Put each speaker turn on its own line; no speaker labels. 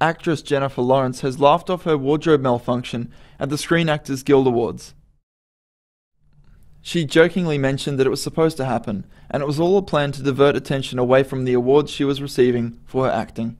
actress Jennifer Lawrence has laughed off her wardrobe malfunction at the Screen Actors Guild Awards. She jokingly mentioned that it was supposed to happen, and it was all a plan to divert attention away from the awards she was receiving for her acting.